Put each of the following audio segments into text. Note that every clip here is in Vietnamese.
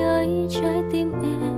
ấy trái tim em.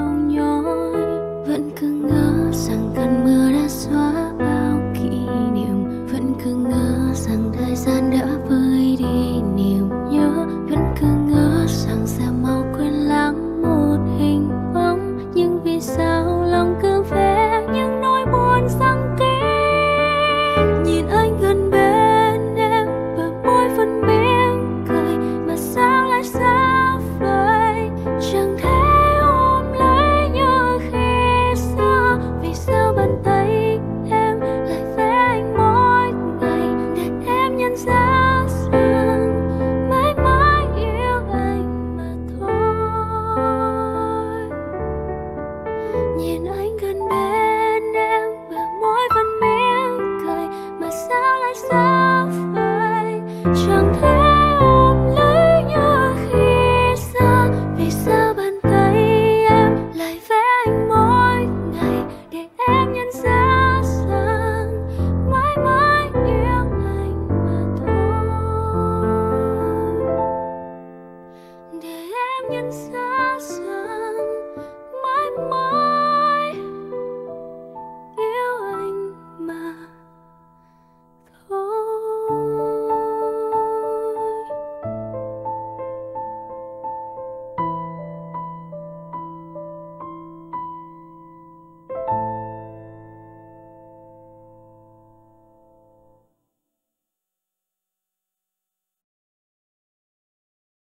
nhìn anh gần bên em bờ môi vẫn mỉm cười mà sao lại xa vời? Chẳng thể ôm lấy như khi xa, vì sao bàn tay em lại vẽ anh mỗi ngày để em nhận ra rằng mãi mãi yêu anh mà thôi. Để em nhận ra rằng